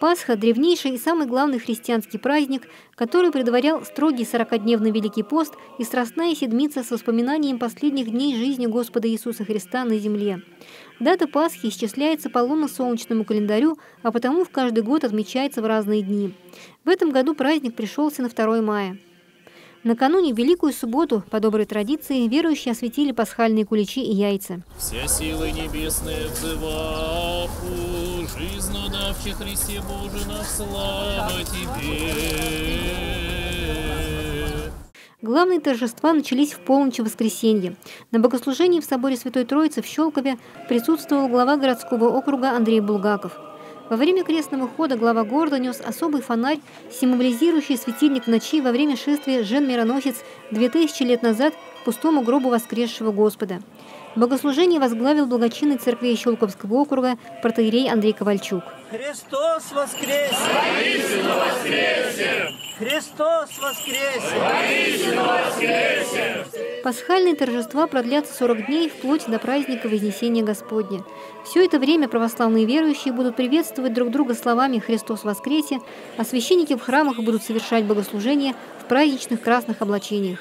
Пасха – древнейший и самый главный христианский праздник, который предварял строгий сорокодневный Великий пост и страстная седмица с воспоминанием последних дней жизни Господа Иисуса Христа на земле. Дата Пасхи исчисляется по лунно-солнечному календарю, а потому в каждый год отмечается в разные дни. В этом году праздник пришелся на 2 мая. Накануне Великую Субботу, по доброй традиции, верующие осветили пасхальные куличи и яйца. Все силы небесные взываху, жизнь давший Христе Боже наш, слава Тебе. Главные торжества начались в полночь воскресенья. На богослужении в соборе Святой Троицы в Щелкове присутствовал глава городского округа Андрей Булгаков. Во время крестного хода глава города нес особый фонарь, символизирующий светильник ночи во время шествия Жен-Мироносец 2000 лет назад к пустому гробу воскресшего Господа. Богослужение возглавил благочинный церкви Щелковского округа протеерей Андрей Ковальчук. Христос воскресе! Воистину воскресе! Христос воскресе! Пасхальные торжества продлятся 40 дней вплоть до праздника Вознесения Господня. Все это время православные верующие будут приветствовать друг друга словами «Христос воскресе», а священники в храмах будут совершать богослужения в праздничных красных облачениях.